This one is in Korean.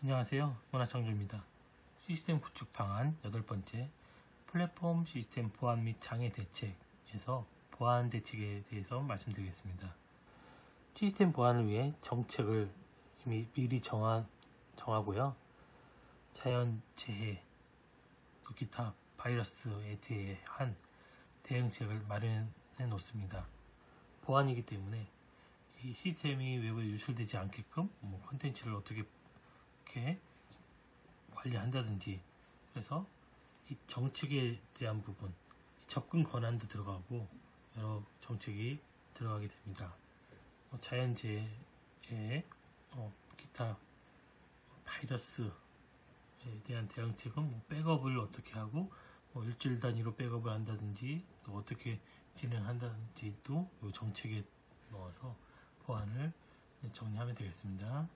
안녕하세요. 문화창조입니다. 시스템 구축 방안 여덟 번째 플랫폼 시스템 보안 및 장애 대책에서 보안 대책에 대해서 말씀드리겠습니다. 시스템 보안을 위해 정책을 이미 미리 정한, 정하고요. 자연 재해, 또 기타 바이러스에 대한 대응책을 마련해 놓습니다. 보안이기 때문에 이 시스템이 외부에 유출되지 않게끔 뭐 컨텐츠를 어떻게 이렇게 관리한다든지 그래서 이 정책에 대한 부분 접근 권한도 들어가고 여러 정책이 들어가게 됩니다. 뭐 자연재해에 어, 기타 바이러스에 대한 대응책은 뭐 백업을 어떻게 하고 뭐 일주일 단위로 백업을 한다든지 또 어떻게 진행한다든지도 이 정책에 넣어서 보안을 정리하면 되겠습니다.